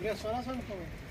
Wiesz, co razem to?